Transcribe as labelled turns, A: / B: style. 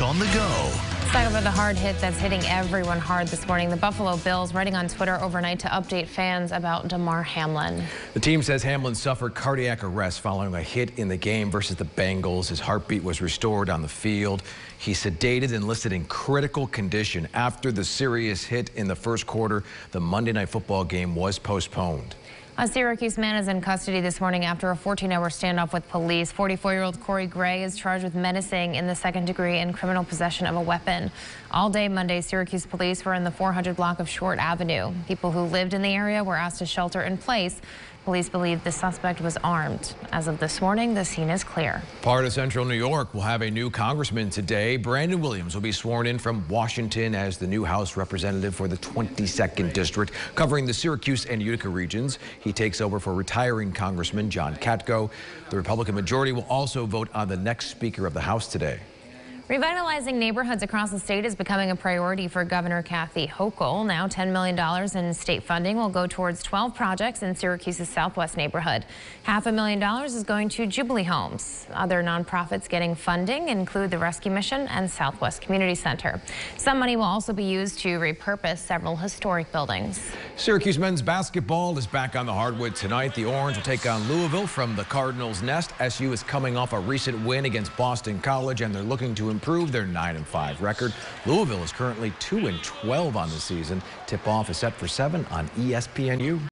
A: On the go.
B: Let's talk about the hard hit that's hitting everyone hard this morning. The Buffalo Bills writing on Twitter overnight to update fans about Damar Hamlin.
C: The team says Hamlin suffered cardiac arrest following a hit in the game versus the Bengals. His heartbeat was restored on the field. He sedated and listed in critical condition after the serious hit in the first quarter. The Monday Night Football game was postponed.
B: A Syracuse man is in custody this morning after a 14-hour standoff with police. 44-year-old Corey Gray is charged with menacing in the second degree and criminal possession of a weapon. All day Monday, Syracuse police were in the 400 block of Short Avenue. People who lived in the area were asked to shelter in place. Police believe the suspect was armed. As of this morning, the scene is clear.
C: Part of central New York will have a new congressman today. Brandon Williams will be sworn in from Washington as the new House representative for the 22nd District, covering the Syracuse and Utica regions. He takes over for retiring Congressman John Katko. The Republican majority will also vote on the next Speaker of the House today.
B: Revitalizing neighborhoods across the state is becoming a priority for Governor Kathy Hochul. Now $10 million in state funding will go towards 12 projects in Syracuse's southwest neighborhood. Half a million dollars is going to Jubilee Homes. Other nonprofits getting funding include the Rescue Mission and Southwest Community Center. Some money will also be used to repurpose several historic buildings.
C: Syracuse men's basketball is back on the hardwood tonight. The Orange will take on Louisville from the Cardinals' nest. SU is coming off a recent win against Boston College, and they're looking to improve their 9 and 5 record. Louisville is currently 2 and 12 on the season. Tip off is set for 7 on ESPNU.